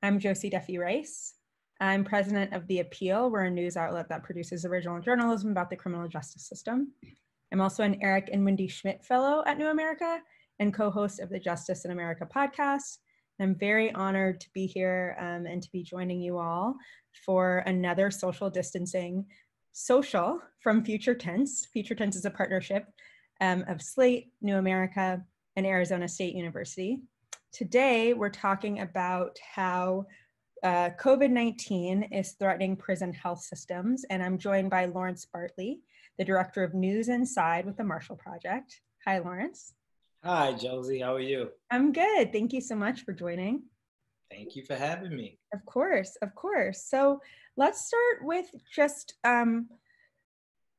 I'm Josie Duffy Rice. I'm president of The Appeal. We're a news outlet that produces original journalism about the criminal justice system. I'm also an Eric and Wendy Schmidt Fellow at New America and co host of the Justice in America podcast. I'm very honored to be here um, and to be joining you all for another social distancing social from Future Tense. Future Tense is a partnership um, of Slate, New America, and Arizona State University. Today, we're talking about how uh, COVID 19 is threatening prison health systems, and I'm joined by Lawrence Bartley, the director of News Inside with the Marshall Project. Hi, Lawrence. Hi, Josie. How are you? I'm good. Thank you so much for joining. Thank you for having me. Of course, of course. So let's start with just um,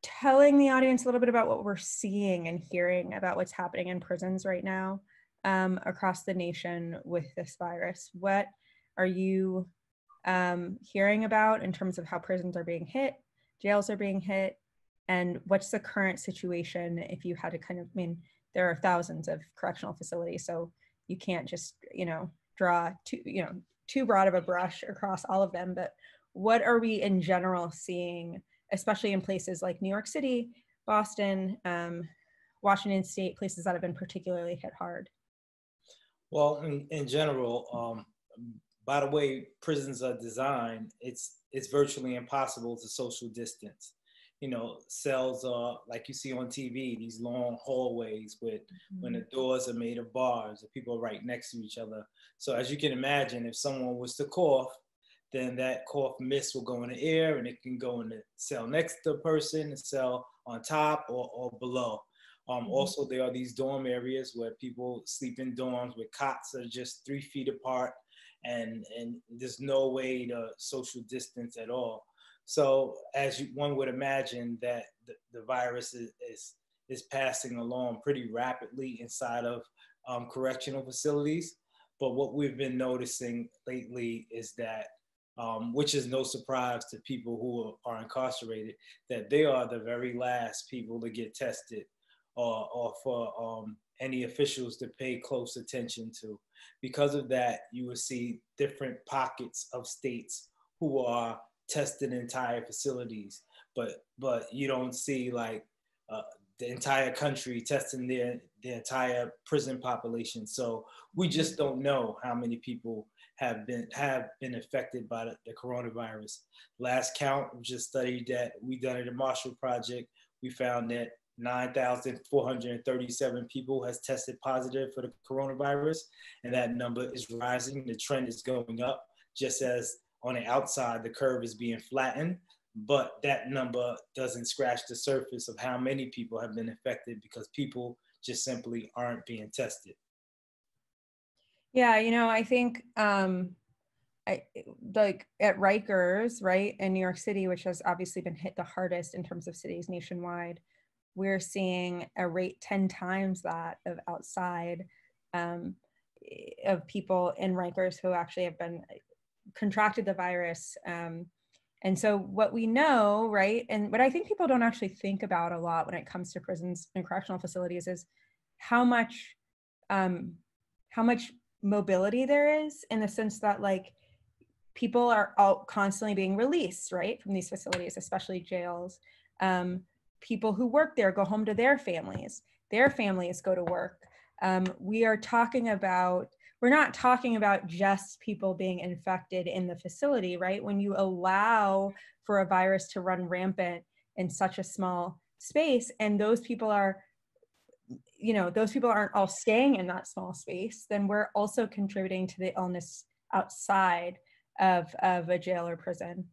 telling the audience a little bit about what we're seeing and hearing about what's happening in prisons right now um, across the nation with this virus. What are you um, hearing about in terms of how prisons are being hit, jails are being hit, and what's the current situation if you had to kind of, I mean, there are thousands of correctional facilities, so you can't just, you know, draw too, you know, too broad of a brush across all of them, but what are we in general seeing, especially in places like New York City, Boston, um, Washington State, places that have been particularly hit hard? Well, in, in general, um, by the way prisons are designed, it's it's virtually impossible to social distance. You know, cells are like you see on TV, these long hallways with mm-hmm. when the doors are made of bars, and people are right next to each other. So as you can imagine, if someone was to cough, then that cough mist will go in the air and it can go in the cell next to the person, the cell on top or, or below. Um, mm-hmm. Also, there are these dorm areas where people sleep in dorms with cots that are just three feet apart, and and there's no way to social distance at all. So, as you, one would imagine, that the, the virus is, is, is passing along pretty rapidly inside of um, correctional facilities. But what we've been noticing lately is that um, which is no surprise to people who are incarcerated, that they are the very last people to get tested or, or for um, any officials to pay close attention to. Because of that, you will see different pockets of states who are testing entire facilities, but but you don't see like uh, the entire country testing their the entire prison population. So we just don't know how many people have been have been affected by the, the coronavirus. Last count, we just studied that we done at the Marshall Project, we found that 9,437 people has tested positive for the coronavirus, and that number is rising. The trend is going up, just as on the outside the curve is being flattened. But that number doesn't scratch the surface of how many people have been affected because people just simply aren't being tested. Yeah, you know, I think um, I, like at Rikers, right, in New York City, which has obviously been hit the hardest in terms of cities nationwide, we're seeing a rate 10 times that of outside um, of people in Rikers who actually have been contracted the virus. Um, and so what we know, right, and what I think people don't actually think about a lot when it comes to prisons and correctional facilities is how much um, how much mobility there is in the sense that like people are all constantly being released right from these facilities especially jails um, people who work there go home to their families. Their families go to work. Um, we are talking about we're not talking about just people being infected in the facility right? When you allow for a virus to run rampant in such a small space and those people are you know those people aren't all staying in that small space then we're also contributing to the illness outside of of a jail or prison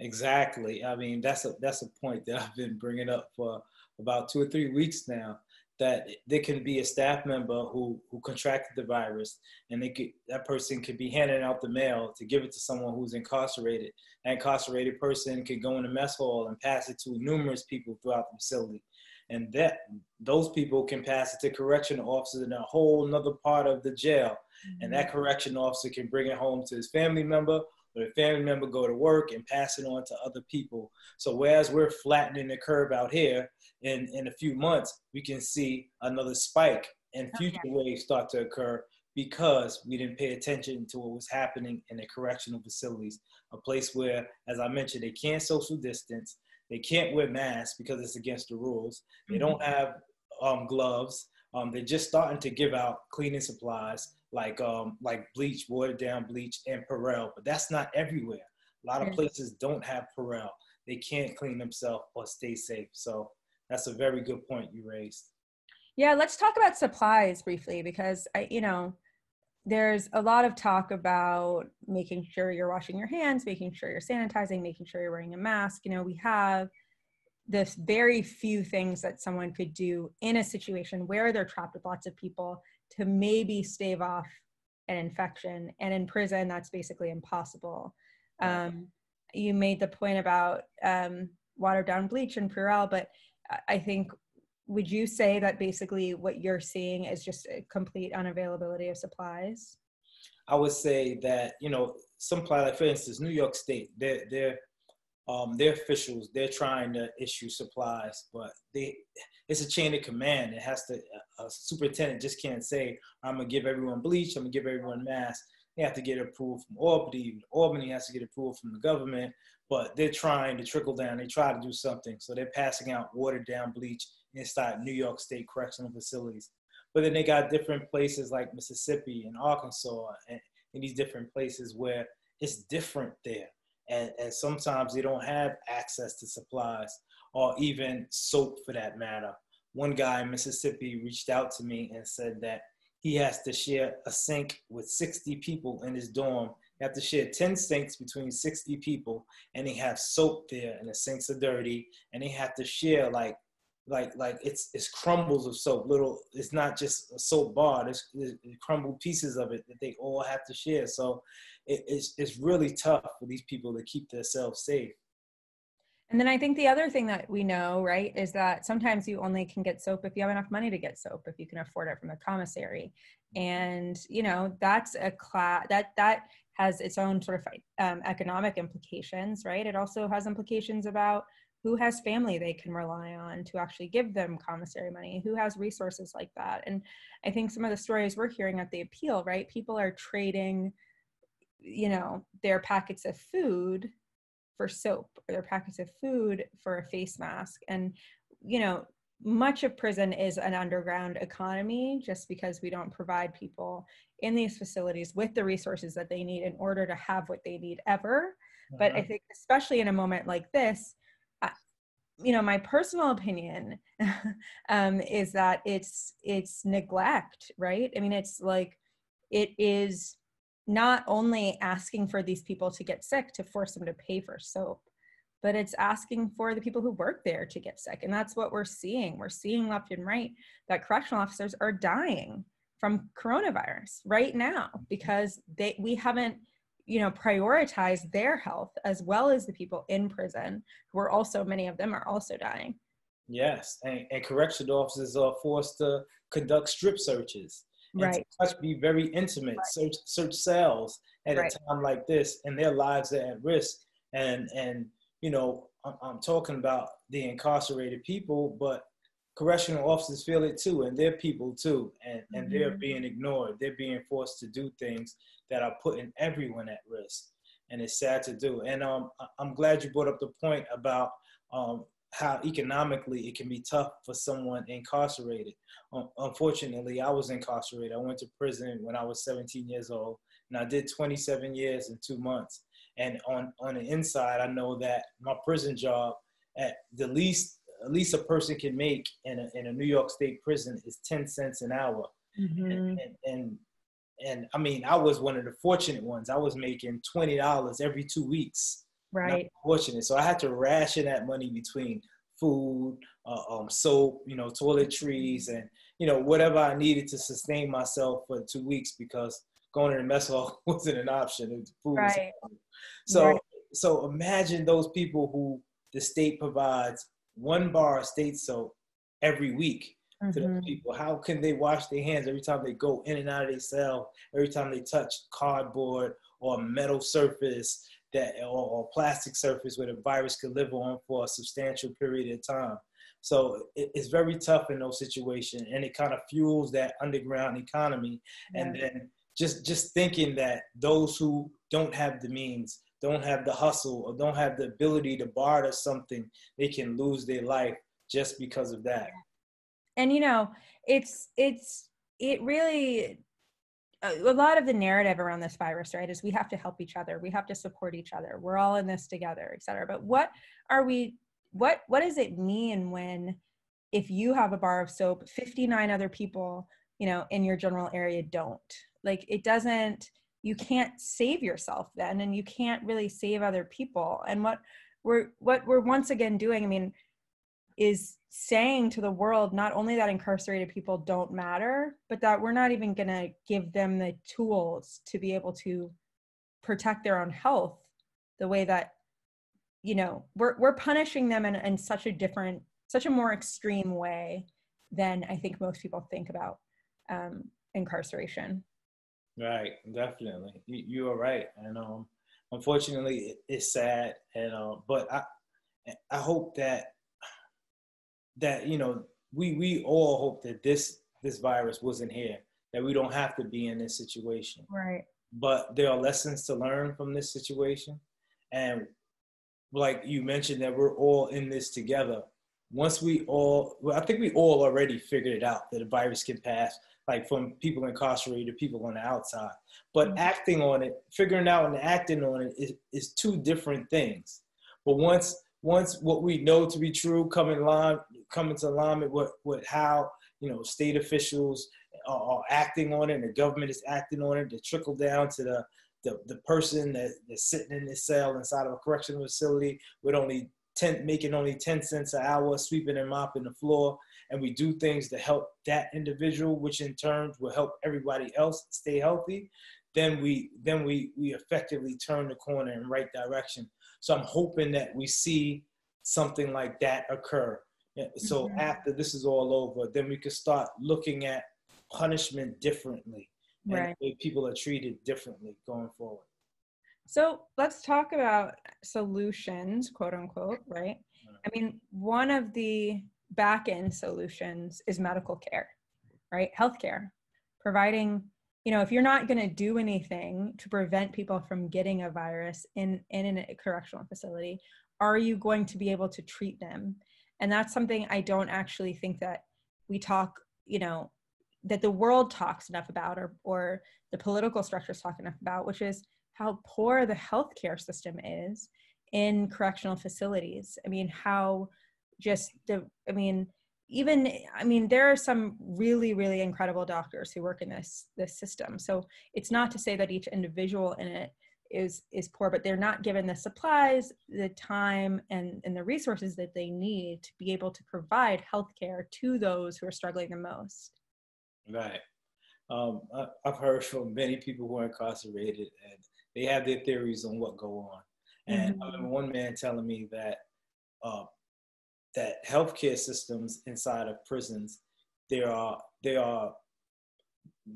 exactly. I mean that's a that's a point that i've been bringing up for about two or three weeks now that there can be a staff member who who contracted the virus and they could that person could be handing out the mail to give it to someone who's incarcerated. That incarcerated person could go in the mess hall and pass it to numerous people throughout the facility. And that those people can pass it to correction officers in a whole nother part of the jail. Mm-hmm. and that correction officer can bring it home to his family member or the family member go to work and pass it on to other people so whereas we're flattening the curve out here in in a few months we can see another spike and future okay. waves start to occur because we didn't pay attention to what was happening in the correctional facilities, a place where, as I mentioned, they can't social distance, they can't wear masks because it's against the rules, they don't mm-hmm. have um, gloves, um, they're just starting to give out cleaning supplies like um, like bleach, watered down bleach, and Purell, but that's not everywhere. A lot of places don't have Purell. They can't clean themselves or stay safe. So that's a very good point you raised. Yeah, let's talk about supplies briefly because I, you know, there's a lot of talk about making sure you're washing your hands, making sure you're sanitizing, making sure you're wearing a mask. You know, we have this very few things that someone could do in a situation where they're trapped with lots of people to maybe stave off an infection. And in prison, that's basically impossible. Um, you made the point about um, watered down bleach and Purell, but I think would you say that basically what you're seeing is just a complete unavailability of supplies? I would say that you know some like for instance, New York State, they're they're um, their officials they're trying to issue supplies, but they it's a chain of command. It has to a superintendent just can't say I'm gonna give everyone bleach, I'm gonna give everyone masks. They have to get approval from Albany. Albany has to get approval from the government, but they're trying to trickle down. They try to do something, so they're passing out watered down bleach inside New York State correctional facilities. But then they got different places like Mississippi and Arkansas and, and these different places where it's different there. And, and sometimes they don't have access to supplies or even soap for that matter. One guy in Mississippi reached out to me and said that he has to share a sink with 60 people in his dorm. You have to share 10 sinks between 60 people, and they have soap there, and the sinks are dirty, and they have to share like like like it's it's crumbles of soap little it's not just a soap bar it's, it's crumbled pieces of it that they all have to share so it, it's it's really tough for these people to keep themselves safe. And then i think the other thing that we know right is that sometimes you only can get soap if you have enough money to get soap if you can afford it from the commissary. And you know that's a class that that has its own sort of um, economic implications right? It also has implications about who has family they can rely on to actually give them commissary money who has resources like that. And i think some of the stories we're hearing at the appeal right people are trading you know their packets of food for soap or their packets of food for a face mask. And you know much of prison is an underground economy just because we don't provide people in these facilities with the resources that they need in order to have what they need ever. But i uh-huh. think especially in a moment like this you know my personal opinion um, is that it's it's neglect right? I mean it's like it is not only asking for these people to get sick to force them to pay for soap but it's asking for the people who work there to get sick. And that's what we're seeing. We're seeing left and right that correctional officers are dying from coronavirus right now because they we haven't you know prioritize their health as well as the people in prison who are also many of them are also dying. Yes. And, and correctional officers are forced to conduct strip searches right touch be very intimate right. search search cells at right. a time like this and their lives are at risk and and you know I'm, I'm talking about the incarcerated people but correctional officers feel it too and they're people too and and mm-hmm. they're being ignored they're being forced to do things that are putting everyone at risk and it's sad to do and um, i'm glad you brought up the point about um, how economically it can be tough for someone incarcerated um, unfortunately i was incarcerated i went to prison when i was 17 years old and i did 27 years and two months and on on the inside i know that my prison job at the least at least a person can make in a, in a New York State prison is 10 cents an hour. Mm-hmm. And, and, and, and, I mean, I was one of the fortunate ones. I was making $20 every two weeks. Right. Fortunate. So I had to ration that money between food, uh, um, soap, you know, toiletries, and, you know, whatever I needed to sustain myself for two weeks because going to the mess hall wasn't an option. Food right. So, right. so imagine those people who the state provides one bar of state soap every week mm-hmm. to the people. How can they wash their hands every time they go in and out of their cell, every time they touch cardboard or metal surface that or, or plastic surface where the virus could live on for a substantial period of time? So it, it's very tough in those situations, and it kind of fuels that underground economy. Yeah. And then just just thinking that those who don't have the means, don't have the hustle, or don't have the ability to barter something, they can lose their life just because of that. And you know, it's it's it really a lot of the narrative around this virus right is we have to help each other we have to support each other we're all in this together et cetera. But what are we what what does it mean when if you have a bar of soap 59 other people you know in your general area don't? Like it doesn't you can't save yourself then and you can't really save other people. And what we're what we're once again doing i mean is saying to the world not only that incarcerated people don't matter, but that we're not even going to give them the tools to be able to protect their own health the way that you know we're we're punishing them in, in such a different such a more extreme way than i think most people think about um, incarceration. Right. Definitely. You, are right. And um unfortunately it's sad. And uh, but i i hope that that you know we we all hope that this this virus wasn't here that we don't have to be in this situation. Right. But there are lessons to learn from this situation. And like you mentioned that we're all in this together. Once we all well, i think we all already figured it out that a virus can pass like from people incarcerated to people on the outside. But mm-hmm. acting on it figuring out and acting on it is, is two different things. But once once what we know to be true come in line come into alignment with, with how you know state officials are, are, acting on it and the government is acting on it to trickle down to the the, the person that, that's sitting in the cell inside of a correctional facility with only 10 making only 10 cents an hour sweeping and mopping the floor. And we do things to help that individual which in turn will help everybody else stay healthy. Then we then we we effectively turn the corner in right direction. So i'm hoping that we see something like that occur so mm-hmm. after this is all over, then we can start looking at punishment differently and right. people are treated differently going forward. So let's talk about solutions, quote unquote, right? I mean, one of the back end solutions is medical care, right? Healthcare, providing, you know, if you're not going to do anything to prevent people from getting a virus in, in a correctional facility, are you going to be able to treat them? And that's something i don't actually think that we talk you know that the world talks enough about or or the political structures talk enough about which is how poor the healthcare system is in correctional facilities. I mean how just the i mean even i mean there are some really really incredible doctors who work in this this system. So it's not to say that each individual in it is is poor but they're not given the supplies the time and and the resources that they need to be able to provide health care to those who are struggling the most. Right. Um, I, have heard from many people who are incarcerated and they have their theories on what go on. And mm-hmm. I remember one man telling me that uh, that healthcare systems inside of prisons there are there are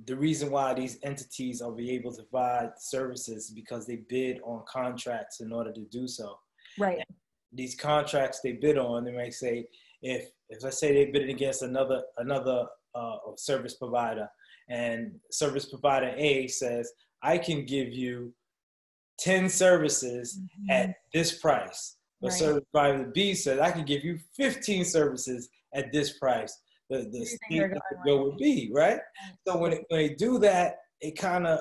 the reason why these entities are be able to provide services because they bid on contracts in order to do so. Right. And these contracts they bid on, they might say if if I say they bid against another another uh, service provider, and service provider A says I can give you ten services mm-hmm. at this price, but right. service provider B says I can give you fifteen services at this price the, the state go with B, right? So when, it, when they do that, it kind of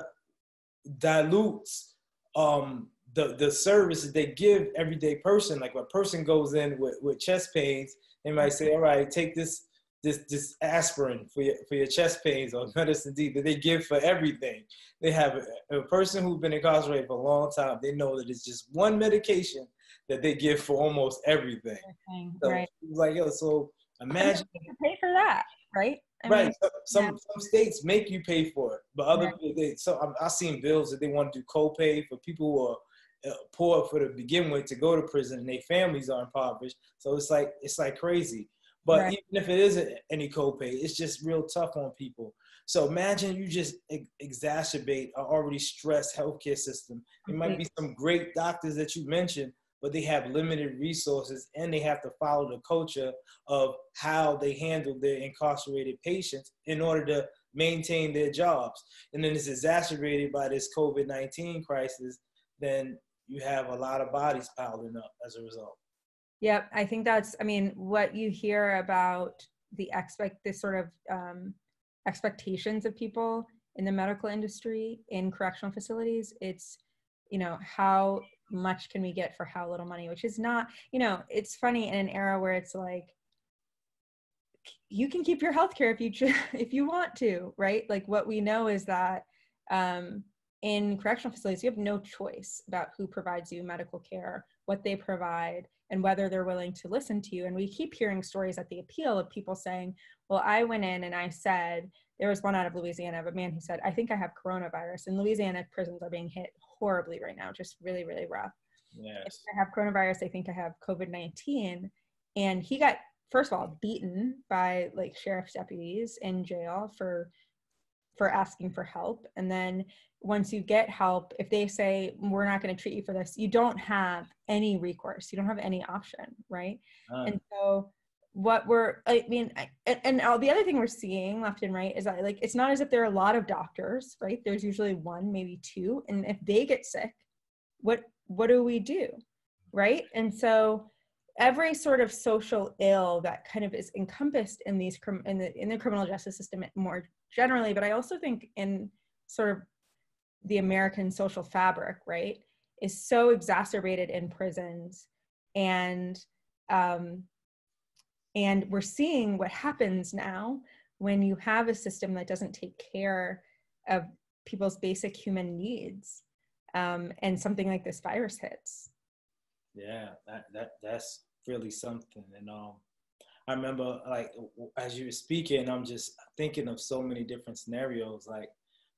dilutes um, the, the service that they give everyday person. Like when a person goes in with, with chest pains, they might say, all right, take this this this aspirin for your for your chest pains or medicine D that they give for everything. They have a, a, person who's been incarcerated for a long time. They know that it's just one medication that they give for almost everything. everything so right. like yo, so Imagine you pay for that, right? I right. Mean, some yeah. some states make you pay for it, but other right. they so i have seen bills that they want to do copay for people who are uh, poor for to begin with to go to prison and their families are impoverished. So it's like it's like crazy. But right. even if it isn't any copay, it's just real tough on people. So imagine you just ex- exacerbate an already stressed healthcare system. It might be some great doctors that you mentioned, but they have limited resources and they have to follow the culture of how they handle their incarcerated patients in order to maintain their jobs. And then it's exacerbated by this COVID 19 crisis, then you have a lot of bodies piling up as a result. Yep, I think that's, I mean, what you hear about the expect, this sort of um, expectations of people in the medical industry in correctional facilities, it's, you know, how much can we get for how little money, which is not, you know, it's funny in an era where it's like, you can keep your health care if you if you want to right? Like what we know is that um, in correctional facilities you have no choice about who provides you medical care what they provide and whether they're willing to listen to you. And we keep hearing stories at the appeal of people saying well i went in and i said there was one out of louisiana of a man who said i think i have coronavirus. And louisiana prisons are being hit horribly right now just really really rough. Yes. i have coronavirus i think i have covid-19 and he got first of all beaten by like sheriff's deputies in jail for for asking for help. And then once you get help if they say we're not going to treat you for this you don't have any recourse. You don't have any option right? Uh. and so what we're i mean I, and, all the other thing we're seeing left and right is that like it's not as if there are a lot of doctors right? There's usually one maybe two and if they get sick what what do we do right? And so every sort of social ill that kind of is encompassed in these in the in the criminal justice system more generally but i also think in sort of the american social fabric right is so exacerbated in prisons and um and we're seeing what happens now when you have a system that doesn't take care of people's basic human needs um, and something like this virus hits yeah that, that that's really something. And um, I remember like as you were speaking, I'm just thinking of so many different scenarios. Like,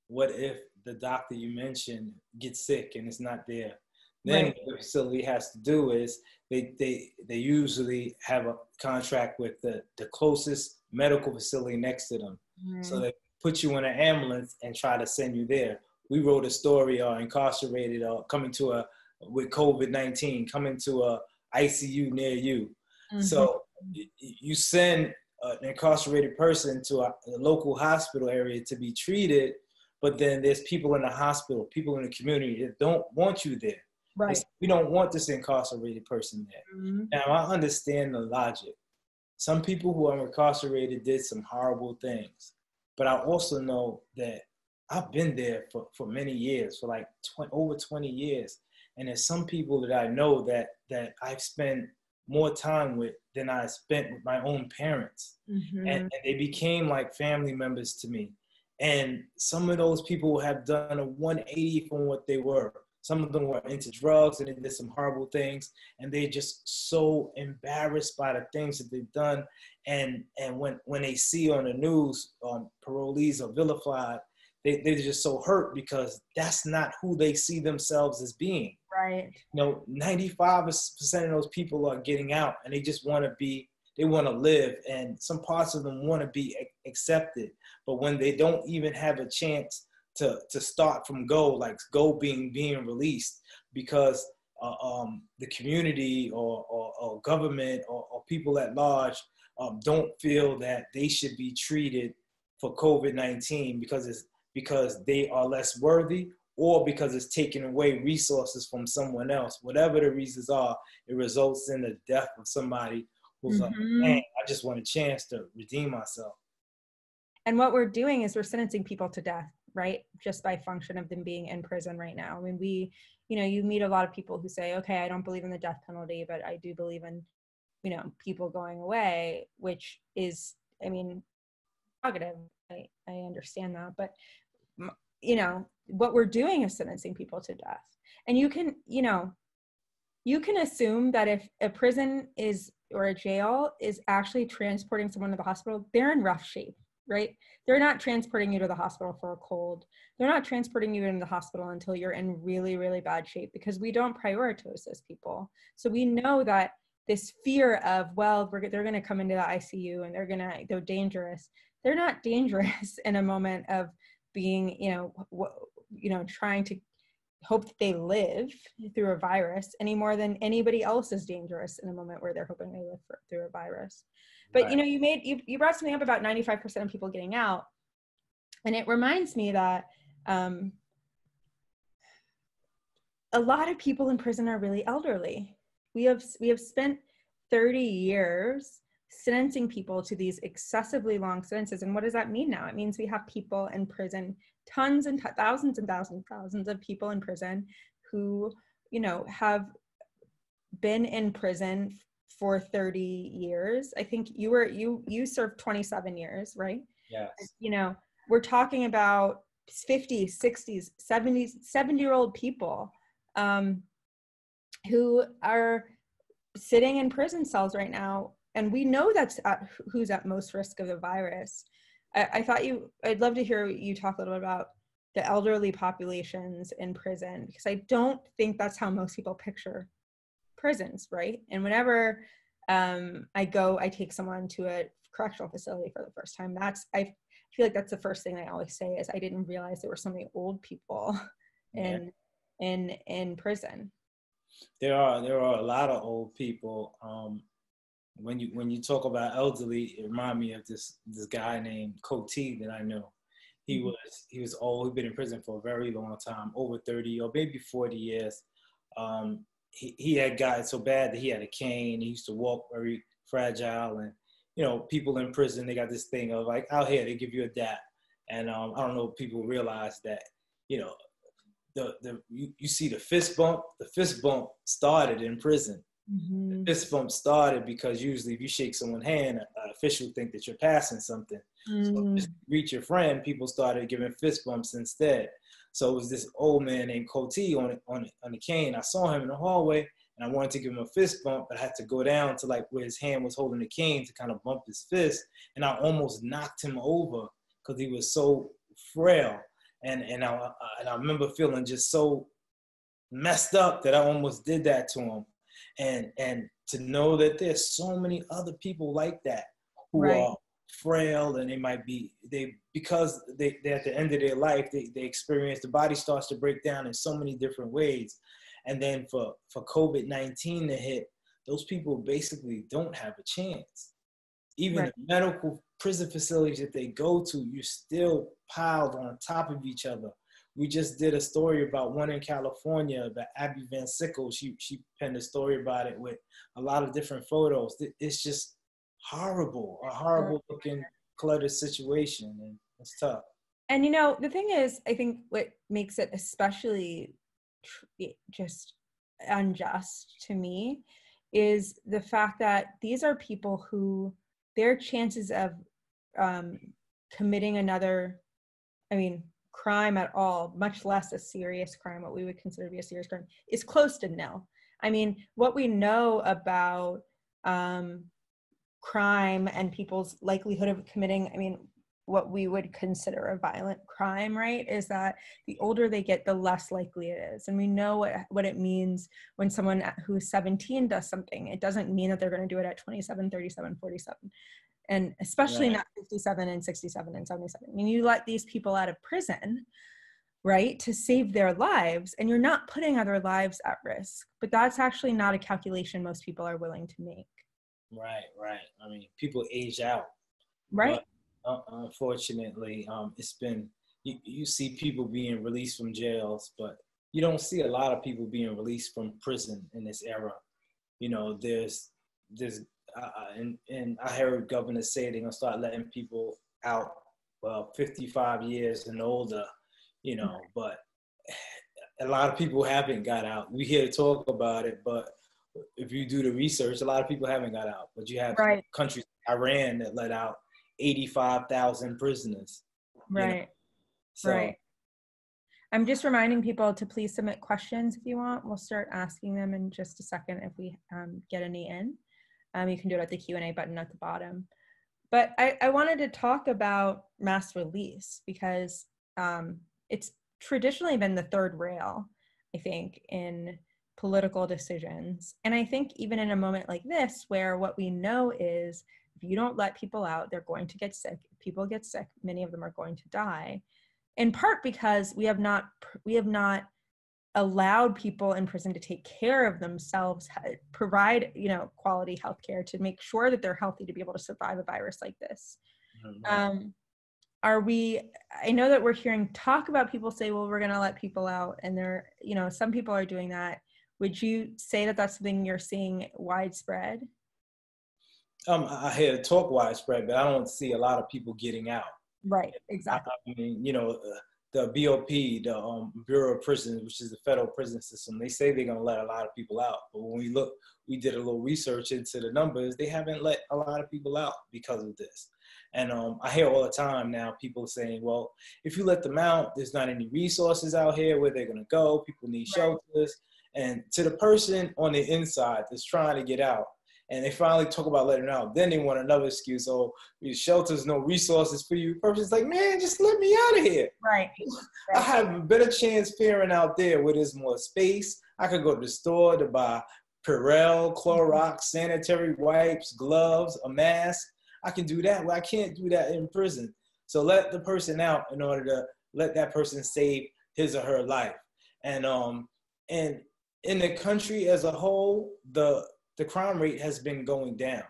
what if the doctor you mentioned gets sick and it's not there? Then right. what the facility has to do is they they they usually have a contract with the the closest medical facility next to them. Mm-hmm. So they put you in an ambulance and try to send you there. We wrote a story or uh, incarcerated or uh, coming to a with COVID nineteen coming to a ICU near you. Mm-hmm. So you send an incarcerated person to a, a, local hospital area to be treated, but then there's people in the hospital, people in the community that don't want you there. Right. we don't want this incarcerated person there. Mm-hmm. Now I understand the logic. Some people who are incarcerated did some horrible things, but I also know that I've been there for, for many years, for like 20, over 20 years and there's some people that I know that that I've spent more time with than I spent with my own parents, mm-hmm. and, and they became like family members to me. And some of those people have done a 180 from what they were. Some of them were into drugs and they did some horrible things, and they're just so embarrassed by the things that they've done. And and when when they see on the news um, parolees are vilified, they, they're just so hurt because that's not who they see themselves as being. Right. You know, 95% of those people are getting out and they just want to be, they want to live. And some parts of them want to be accepted. But when they don't even have a chance to, to start from go, like go being, being released because uh, um, the community or, or, or government or, or, people at large um, don't feel that they should be treated for COVID-19 because it's because they are less worthy or because it's taking away resources from someone else. Whatever the reasons are, it results in the death of somebody who's mm-hmm. like, man, I just want a chance to redeem myself. And what we're doing is we're sentencing people to death, right? Just by function of them being in prison right now. I mean, we, you know, you meet a lot of people who say, okay, I don't believe in the death penalty, but I do believe in, you know, people going away, which is, I mean, prerogative. I, I understand that. But you know what we're doing is sentencing people to death and you can you know you can assume that if a prison is or a jail is actually transporting someone to the hospital they're in rough shape right? They're not transporting you to the hospital for a cold. They're not transporting you into the hospital until you're in really really bad shape because we don't prioritize those people. So we know that this fear of well they're going to come into the icu and they're going to they're dangerous. They're not dangerous in a moment of being you know w- you know trying to hope that they live through a virus any more than anybody else is dangerous in a moment where they're hoping they live for, through a virus. But right. you know, you made you, you brought something up about 95% of people getting out. And it reminds me that um, a lot of people in prison are really elderly. We have we have spent 30 years sentencing people to these excessively long sentences. And what does that mean now? It means we have people in prison, tons and t- thousands and thousands, and thousands of people in prison who, you know, have been in prison for 30 years. I think you were you you served 27 years, right? Yes. You know, we're talking about 50s, 60s, 70s, 70 year old people um, who are sitting in prison cells right now and we know that's at, who's at most risk of the virus. I, I, thought you, I'd love to hear you talk a little bit about the elderly populations in prison because I don't think that's how most people picture prisons, right? And whenever um, I go, I take someone to a correctional facility for the first time. That's I feel like that's the first thing I always say is I didn't realize there were so many old people in yeah. in in prison. There are there are a lot of old people. Um, when you when you talk about elderly, it remind me of this this guy named Coty that I know. He mm-hmm. was he was old. He'd been in prison for a very long time, over thirty or maybe forty years. Um, he he had gotten so bad that he had a cane. He used to walk very fragile, and you know people in prison they got this thing of like out here they give you a dap, and um, I don't know if people realize that you know the the you, you see the fist bump. The fist bump started in prison Mm-hmm. Fist bump started because usually if you shake someone's hand, an official think that you're passing something. Mm. So reach your friend, people started giving fist bumps instead. So it was this old man named Coty on on on the cane. I saw him in the hallway and I wanted to give him a fist bump, but I had to go down to like where his hand was holding the cane to kind of bump his fist, and I almost knocked him over because he was so frail. And and I and I remember feeling just so messed up that I almost did that to him and and to know that there's so many other people like that who right. are frail and they might be they because they they at the end of their life they, they experience the body starts to break down in so many different ways and then for for covid-19 to hit those people basically don't have a chance even right. the medical prison facilities that they go to you're still piled on top of each other we just did a story about one in California, about Abbie VanSickle. She she penned a story about it with a lot of different photos. It's just horrible, a horrible looking cluttered situation, and it's tough. And you know, the thing is, I think what makes it especially just unjust to me is the fact that these are people who their chances of um, committing another, I mean, crime at all, much less a serious crime, what we would consider to be a serious crime, is close to nil. I mean, what we know about um, crime and people's likelihood of committing, I mean, what we would consider a violent crime, right, is that the older they get, the less likely it is. And we know what, what it means when someone who's 17 does something. It doesn't mean that they're going to do it at 27, 37, 47 and especially right. not 57 and 67 and 77 i mean you let these people out of prison right to save their lives and you're not putting other lives at risk but that's actually not a calculation most people are willing to make right right i mean people age out right but, uh, unfortunately um, it's been you, you see people being released from jails but you don't see a lot of people being released from prison in this era you know there's there's uh, and and I heard governors say they're gonna start letting people out, well, 55 years and older, you know. But a lot of people haven't got out. We hear talk about it, but if you do the research, a lot of people haven't got out. But you have right. countries, Iran, that let out 85,000 prisoners. Right. You know? so, right. I'm just reminding people to please submit questions if you want. We'll start asking them in just a second if we um, get any in. Um, you can do it at the Q&A button at the bottom. But I, I wanted to talk about mass release because um, it's traditionally been the third rail, I think, in political decisions. And I think even in a moment like this, where what we know is if you don't let people out, they're going to get sick. If people get sick, many of them are going to die. In part because we have not we have not allowed people in prison to take care of themselves provide you know quality health care to make sure that they're healthy to be able to survive a virus like this mm-hmm. um, are we i know that we're hearing talk about people say well we're going to let people out and there you know some people are doing that would you say that that's something you're seeing widespread um, i hear talk widespread but i don't see a lot of people getting out right exactly i, I mean you know uh, the BOP, the um, Bureau of Prisons, which is the federal prison system, they say they're going to let a lot of people out. But when we look, we did a little research into the numbers. They haven't let a lot of people out because of this. And um, I hear all the time now people saying, well, if you let them out, there's not any resources out here where they're going to go. People need shelters. And to the person on the inside that's trying to get out, and they finally talk about letting out. Then they want another excuse. Oh, shelters, no resources for you. The person's like, man, just let me out of here. Right. right. I have a better chance faring out there where there's more space. I could go to the store to buy Purell, Clorox, sanitary wipes, gloves, a mask. I can do that. Well, I can't do that in prison. So let the person out in order to let that person save his or her life. And um and in the country as a whole, the the crime rate has been going down.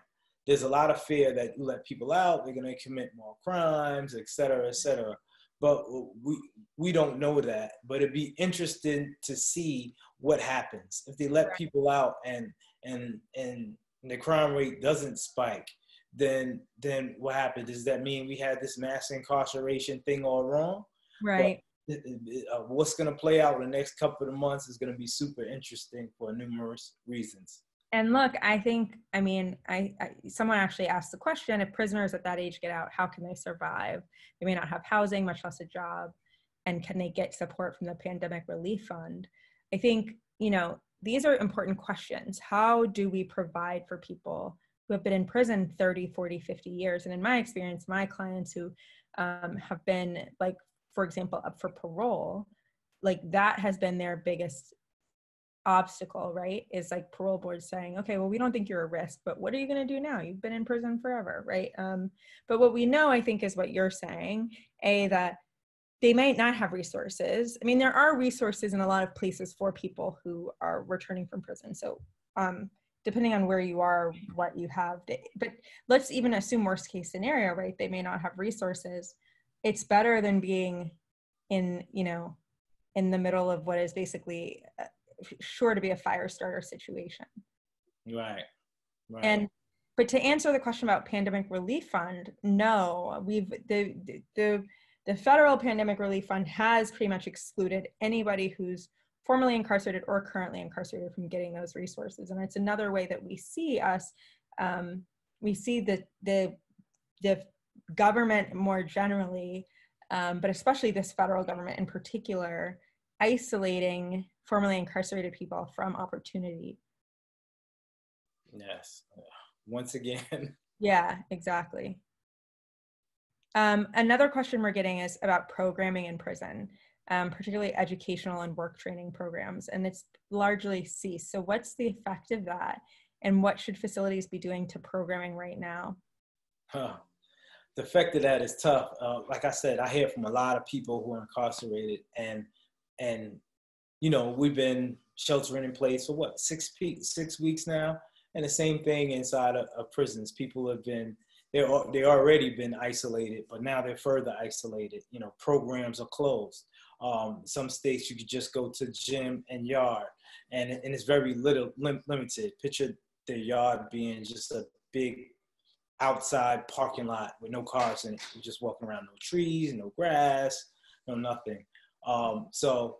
There's a lot of fear that you let people out, they're going to commit more crimes, et cetera, et cetera. But we, we don't know that. But it'd be interesting to see what happens if they let people out and, and, and the crime rate doesn't spike. Then, then what happened? Does that mean we had this mass incarceration thing all wrong? Right. Uh, what's going to play out in the next couple of months is going to be super interesting for numerous reasons. And look i think i mean I, I, someone actually asked the question if prisoners at that age get out how can they survive? They may not have housing much less a job and can they get support from the pandemic relief fund? I think you know these are important questions. How do we provide for people who have been in prison 30 40 50 years? And in my experience my clients who um, have been like for example up for parole like that has been their biggest obstacle, right, is like parole boards saying, okay, well, we don't think you're a risk, but what are you going to do now? You've been in prison forever, right? Um, but what we know, I think, is what you're saying, A, that they might not have resources. I mean, there are resources in a lot of places for people who are returning from prison. So, um, depending on where you are, what you have, they, but let's even assume worst case scenario, right? They may not have resources. It's better than being in, you know, in the middle of what is basically uh, sure to be a fire starter situation. Right. Right. And but to answer the question about pandemic relief fund, no, we've the the the federal pandemic relief fund has pretty much excluded anybody who's formerly incarcerated or currently incarcerated from getting those resources. And it's another way that we see us, um, we see the the the government more generally, um, but especially this federal government in particular, isolating formerly incarcerated people from opportunity. Yes. Once again. Yeah, exactly. Um, another question we're getting is about programming in prison, um, particularly educational and work training programs, and it's largely ceased. So, what's the effect of that, and what should facilities be doing to programming right now? Huh. The effect of that is tough. Uh, like I said, I hear from a lot of people who are incarcerated, and and you know, we've been sheltering in place for what six pe- six weeks now, and the same thing inside of, of prisons. People have been they're they already been isolated, but now they're further isolated. You know, programs are closed. Um, some states you could just go to gym and yard, and and it's very little lim- limited. Picture the yard being just a big outside parking lot with no cars in it. You're just walking around, no trees, no grass, no nothing. Um, so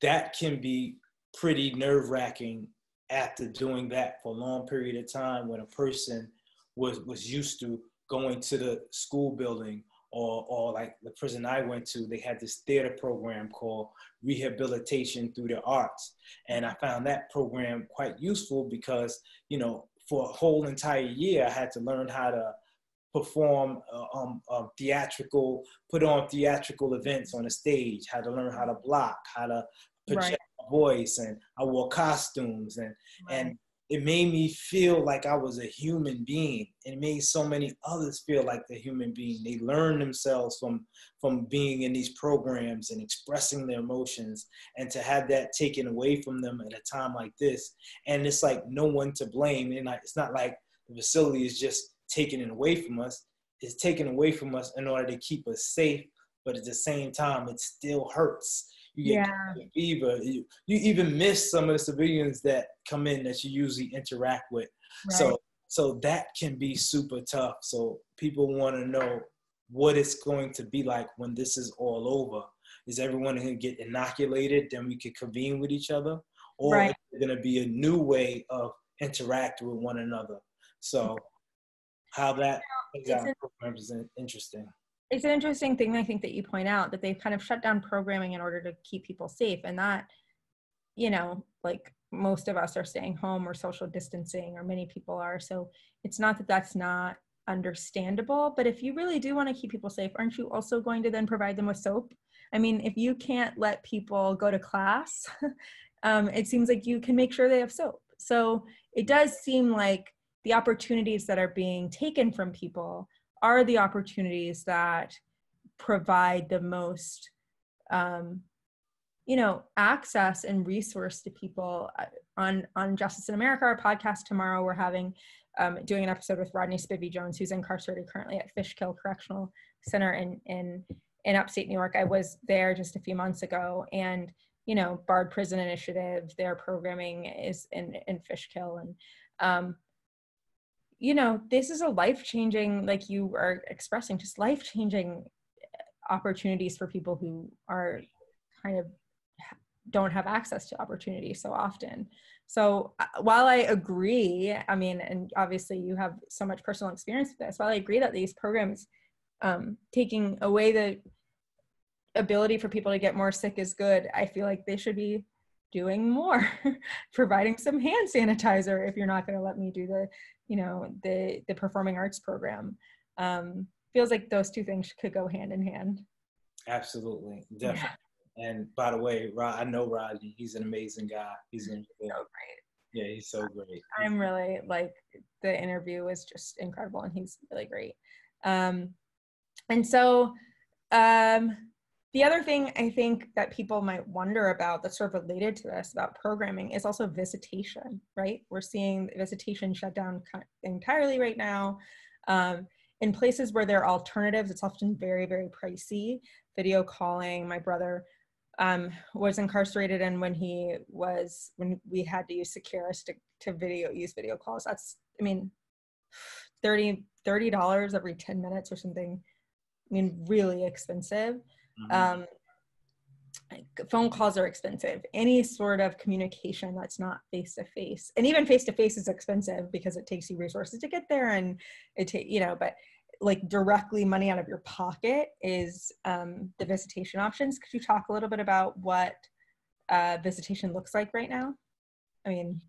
that can be pretty nerve wracking after doing that for a long period of time when a person was was used to going to the school building or or like the prison I went to, they had this theater program called Rehabilitation Through the Arts. And I found that program quite useful because, you know, for a whole entire year I had to learn how to perform uh, um, uh, theatrical, put on theatrical events on the stage, how to learn how to block, how to project right. voice, and I wore costumes, and right. and it made me feel like I was a human being. It made so many others feel like the human being. They learn themselves from from being in these programs and expressing their emotions, and to have that taken away from them at a time like this, and it's like no one to blame. And it's not like the facility is just taking it away from us. It's taken away from us in order to keep us safe, but at the same time, it still hurts you get yeah. fever. You, you even miss some of the civilians that come in that you usually interact with. Right. So so that can be super tough. So people want to know what it's going to be like when this is all over. Is everyone going to get inoculated? Then we can convene with each other, or right. is it going to be a new way of interact with one another? So how that programs is interesting it's an interesting thing I think that you point out that they've kind of shut down programming in order to keep people safe and that you know like most of us are staying home or social distancing or many people are so it's not that that's not understandable but if you really do want to keep people safe aren't you also going to then provide them with soap? I mean if you can't let people go to class um, it seems like you can make sure they have soap. So it does seem like the opportunities that are being taken from people are the opportunities that provide the most um, you know access and resource to people. Uh, on on justice in america our podcast tomorrow we're having um, doing an episode with rodney spivey jones who's incarcerated currently at fishkill correctional center in in in upstate new york. I was there just a few months ago and you know bard prison initiative their programming is in in fishkill and um, you know this is a life changing like you are expressing just life changing eh, opportunities for people who are kind of don't have access to opportunities so often. So uh, while i agree i mean and obviously you have so much personal experience with this while i agree that these programs um, taking away the ability for people to get more sick is good i feel like they should be doing more providing some hand sanitizer if you're not going to let me do the you know the the performing arts program um, feels like those two things could go hand in hand. Absolutely. Definitely. Yeah. and by the way Rod, i know rodney. He's an amazing guy. He's an so great. Yeah he's so great. I'm really like the interview was just incredible and he's really great. Um, and so um, the other thing I think that people might wonder about that's sort of related to this about programming is also visitation, right? We're seeing visitation shut down entirely right now. Um, in places where there are alternatives, it's often very, very pricey. Video calling, my brother um, was incarcerated and when he was, when we had to use Securus to, to video, use video calls, that's, I mean, 30 $30 every 10 minutes or something. I mean, really expensive. Mm-hmm. Um, phone calls are expensive. Any sort of communication that's not face to face, and even face to face is expensive because it takes you resources to get there, and it take you know, but like directly money out of your pocket is um, the visitation options. Could you talk a little bit about what uh, visitation looks like right now? I mean,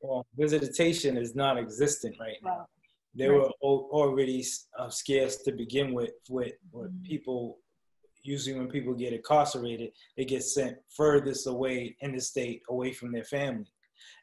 well, visitation is non-existent right now. They right. were already uh, scarce to begin with, with, with mm-hmm. people usually when people get incarcerated, they get sent furthest away in the state, away from their family.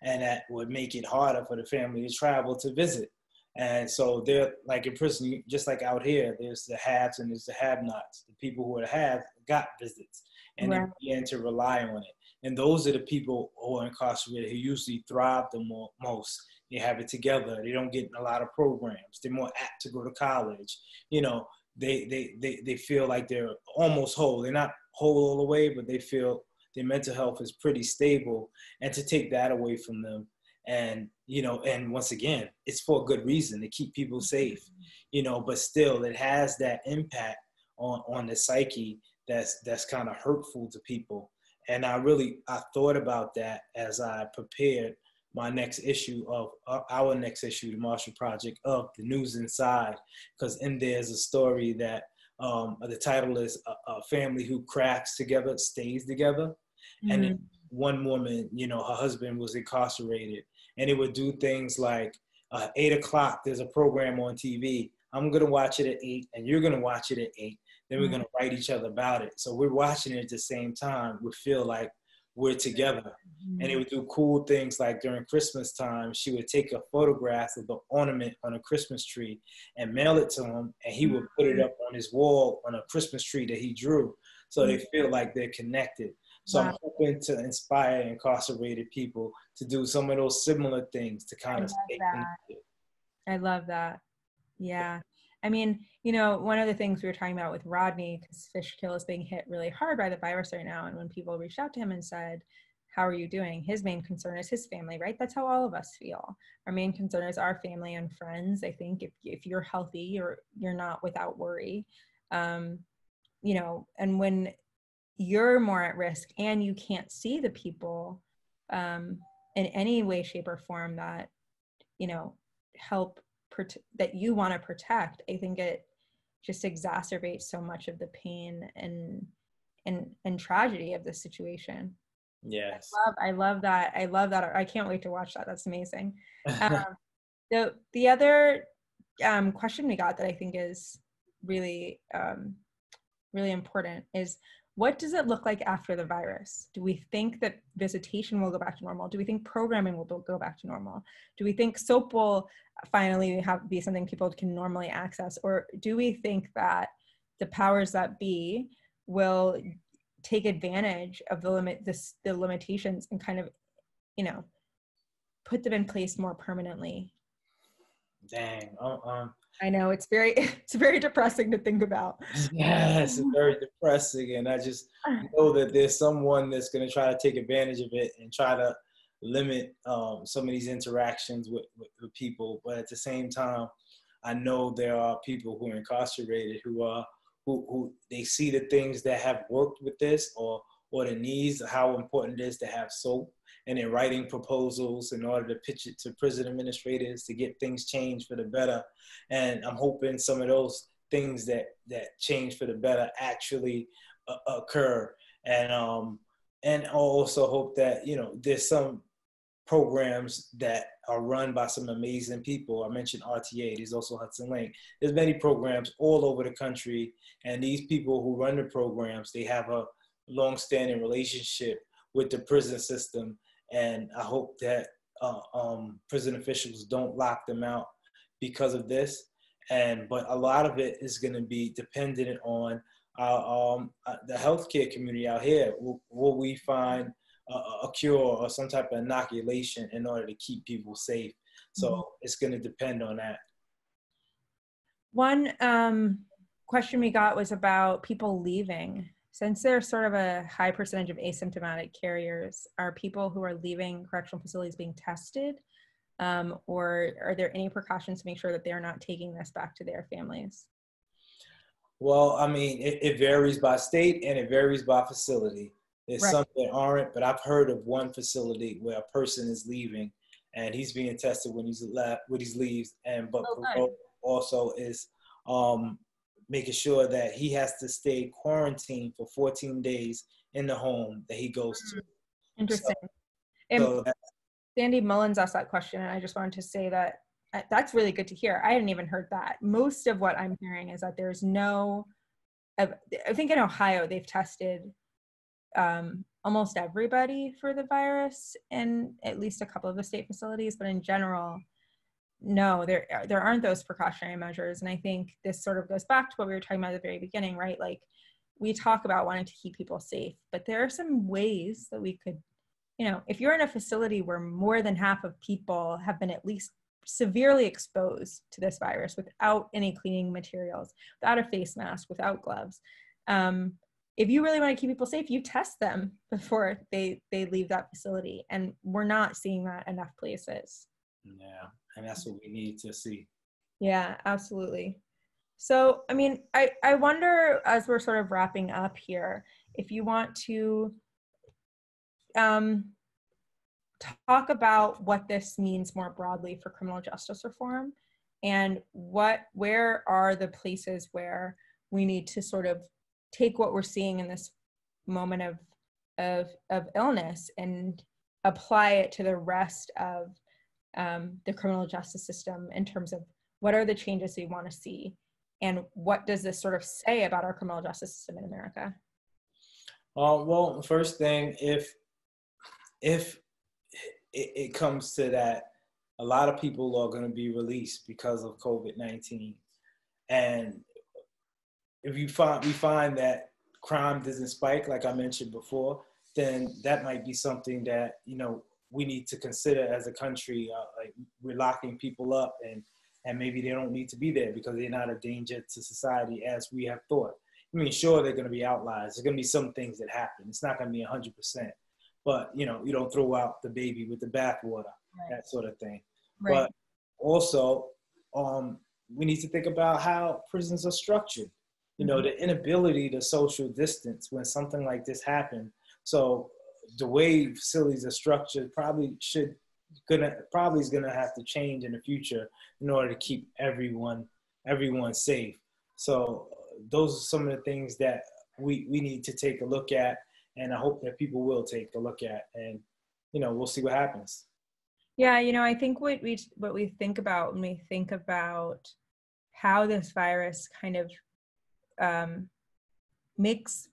And that would make it harder for the family to travel to visit. And so they're like in prison, just like out here, there's the haves and there's the have-nots. The people who are have got visits and right. they begin to rely on it. And those are the people who are incarcerated who usually thrive the mo- most. They have it together. They don't get in a lot of programs. They're more apt to go to college. You know, they they they they feel like they're almost whole. They're not whole all the way, but they feel their mental health is pretty stable. And to take that away from them, and you know, and once again, it's for a good reason to keep people safe, you know. But still, it has that impact on on the psyche that's that's kind of hurtful to people. And I really I thought about that as I prepared my next issue of uh, our next issue, the Marshall Project of the News Inside, because in there's a story that um, the title is a, a, family who crafts together stays together, mm-hmm. and one woman, you know, her husband was incarcerated, and it would do things like uh, eight o'clock. There's a program on TV. I'm gonna watch it at eight, and you're gonna watch it at eight. Then we're mm-hmm. gonna write each other about it. So we're watching it at the same time. We feel like we're together. Mm-hmm. And he would do cool things like during Christmas time, she would take a photograph of the ornament on a Christmas tree and mail it to him, and he would put it up on his wall on a Christmas tree that he drew. So they feel like they're connected. So wow. I'm hoping to inspire incarcerated people to do some of those similar things to kind I of stay connected. I love that. Yeah. I mean, you know, one of the things we were talking about with Rodney, because Fishkill is being hit really hard by the virus right now. And when people reached out to him and said, How are you doing? His main concern is his family, right? That's how all of us feel. Our main concern is our family and friends. I think if, if you're healthy, you're you're not without worry. Um, you know, and when you're more at risk and you can't see the people um, in any way, shape, or form that, you know, help that you want to protect i think it just exacerbates so much of the pain and and and tragedy of the situation. Yes. i love i love that i love that i can't wait to watch that that's amazing. Um, the the other um, question we got that i think is really um, really important is what does it look like after the virus? Do we think that visitation will go back to normal? Do we think programming will go back to normal? Do we think SOAP will finally have be something people can normally access? Or do we think that the powers that be will take advantage of the limit this, the limitations and kind of, you know, put them in place more permanently? Dang. Uh, um, I know it's very it's very depressing to think about. Yes, it's very depressing, and I just know that there's someone that's going to try to take advantage of it and try to limit um, some of these interactions with, with, with, people. But at the same time, I know there are people who are incarcerated who are who, who they see the things that have worked with this or or the needs, how important it is to have soap and in writing proposals in order to pitch it to prison administrators to get things changed for the better. And I'm hoping some of those things that that change for the better actually uh, occur. And um and I also hope that you know there's some programs that are run by some amazing people. I mentioned RTA. There's also Hudson Link. There's many programs all over the country, and these people who run the programs they have a long-standing relationship with the prison system and I hope that uh, um, prison officials don't lock them out because of this. And but a lot of it is going to be dependent on our, um, uh, the healthcare community out here. Will, will we find a, a, cure or some type of inoculation in order to keep people safe? So mm-hmm. it's going to depend on that. One um, question we got was about people leaving since there's sort of a high percentage of asymptomatic carriers, are people who are leaving correctional facilities being tested? Um, or are there any precautions to make sure that they're not taking this back to their families? Well, I mean, it, it varies by state and it varies by facility. There's right. some that aren't, but I've heard of one facility where a person is leaving and he's being tested when he's left when he leaves, and but oh, also is um, making sure that he has to stay quarantined for 14 days in the home that he goes to. Mm-hmm. Interesting. So, so Sandy Mullins asked that question, and I just wanted to say that uh, that's really good to hear. I hadn't even heard that. Most of what I'm hearing is that there's no, I think in Ohio they've tested um, almost everybody for the virus in at least a couple of the state facilities, but in general, no, there there aren't those precautionary measures. And I think this sort of goes back to what we were talking about at the very beginning, right? Like we talk about wanting to keep people safe, but there are some ways that we could, you know, if you're in a facility where more than half of people have been at least severely exposed to this virus without any cleaning materials, without a face mask, without gloves. Um, if you really want to keep people safe, you test them before they they leave that facility, and we're not seeing that enough places. Yeah, and that's what we need to see. Yeah, absolutely. So, I mean, I, I wonder as we're sort of wrapping up here, if you want to um, talk about what this means more broadly for criminal justice reform and what where are the places where we need to sort of take what we're seeing in this moment of of of illness and apply it to the rest of um, the criminal justice system in terms of what are the changes we want to see and what does this sort of say about our criminal justice system in america uh, well first thing if if it, it comes to that, a lot of people are going to be released because of COVID 19. And if you find we find that crime doesn't spike, like I mentioned before, then that might be something that you know we need to consider as a country. Uh, like we're locking people up, and and maybe they don't need to be there because they're not a danger to society as we have thought. I mean, sure, they're going to be outliers. There's going to be some things that happen. It's not going to be 100%. But, you know, you don't throw out the baby with the bathwater, right. that sort of thing. Right. But also, um, we need to think about how prisons are structured. You know, mm-hmm. the inability to social distance when something like this happened. So the way facilities are structured probably should gonna probably is gonna have to change in the future in order to keep everyone everyone safe. So those are some of the things that we we need to take a look at, and I hope that people will take a look at, and you know we'll see what happens. Yeah, you know, I think what we what we think about when we think about how this virus kind of um, makes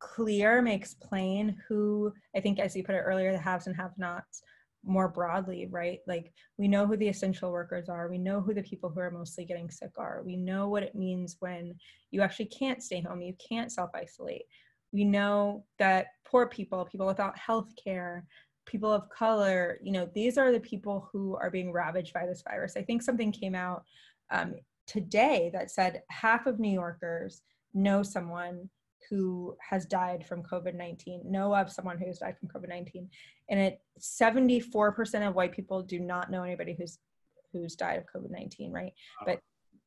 clear, makes plain who I think, as you put it earlier, the haves and have-nots more broadly, right? Like we know who the essential workers are. We know who the people who are mostly getting sick are. We know what it means when you actually can't stay home, you can't self isolate. We know that poor people, people without health care, people of color, you know, these are the people who are being ravaged by this virus. I think something came out um, today that said half of New Yorkers know someone who has died from COVID 19, know of someone who has died from COVID 19. And it 74% of white people do not know anybody who's who's died of COVID 19, right? But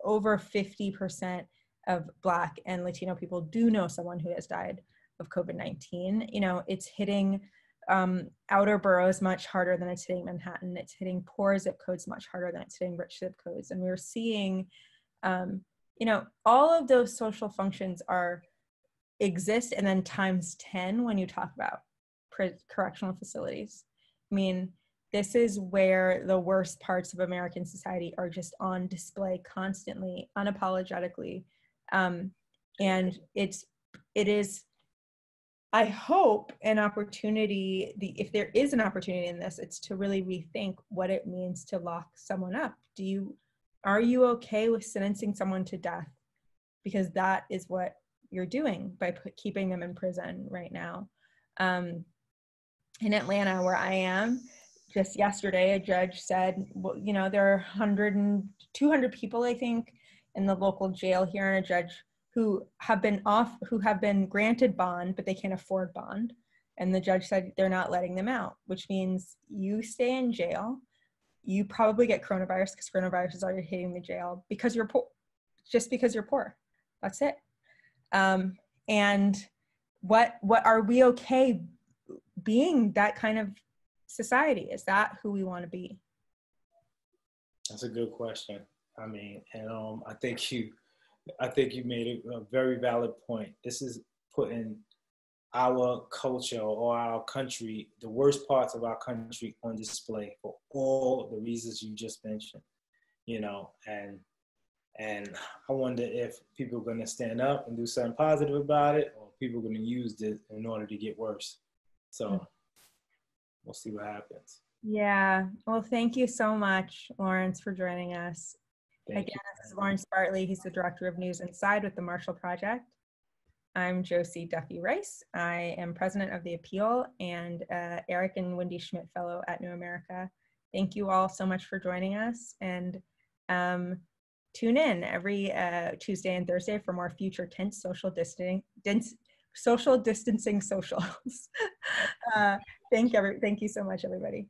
over 50% of Black and Latino people do know someone who has died of COVID 19. You know, it's hitting um, outer boroughs much harder than it's hitting Manhattan. It's hitting poor zip codes much harder than it's hitting rich zip codes. And we're seeing, um, you know, all of those social functions are exist and then times 10 when you talk about correctional facilities. I mean, this is where the worst parts of American society are just on display constantly, unapologetically. Um, and it's, it is, I hope an opportunity, the, if there is an opportunity in this, it's to really rethink what it means to lock someone up. Do you, are you okay with sentencing someone to death? Because that is what you're doing by keeping them in prison right now. Um, in Atlanta, where I am, just yesterday, a judge said, well, you know, there are 100 and 200 people, I think, in the local jail here, and a judge who have been off, who have been granted bond, but they can't afford bond. And the judge said they're not letting them out, which means you stay in jail. You probably get coronavirus because coronavirus is already hitting the jail because you're poor, just because you're poor. That's it um, and what what are we okay being that kind of society? Is that who we want to be? That's a good question. I mean and um, i think you i think you made a, a very valid point. This is putting our culture or our country the worst parts of our country on display for all the reasons you just mentioned you know and and I wonder if people are going to stand up and do something positive about it, or people are going to use this in order to get worse. So mm. we'll see what happens. Yeah. Well, thank you so much, Lawrence, for joining us. Thank Again, you. this is Lawrence Bartley. He's the Director of News Inside with the Marshall Project. I'm Josie Duffy Rice. I am President of the Appeal and uh, Eric and Wendy Schmidt Fellow at New America. Thank you all so much for joining us. And um, tune in every uh, Tuesday and Thursday for more future tense social distancing, dense, social distancing socials. uh, thank every, thank you so much, everybody.